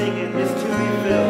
singing this to be filled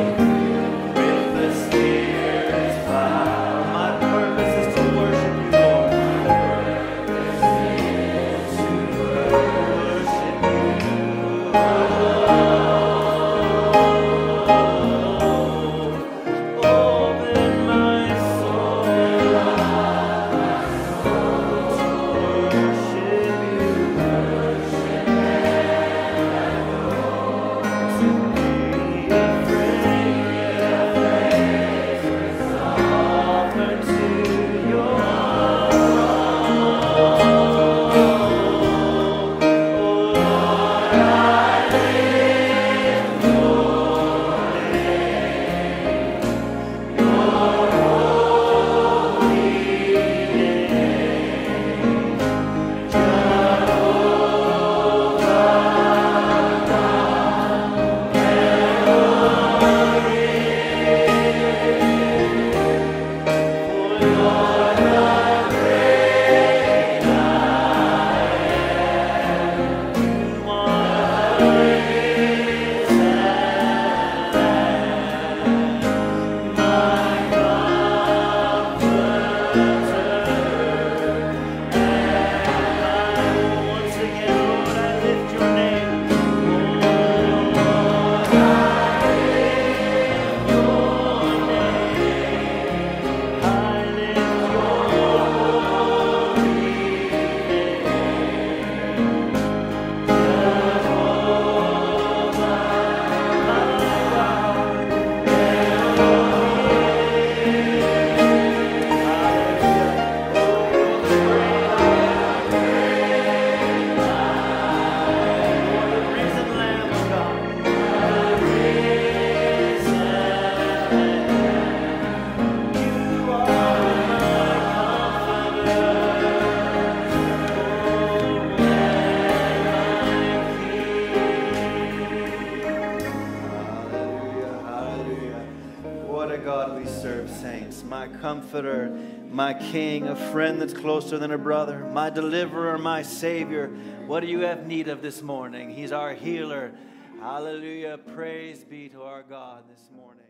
Serve, saints. My comforter, my king, a friend that's closer than a brother, my deliverer, my savior. What do you have need of this morning? He's our healer. Hallelujah. Praise be to our God this morning.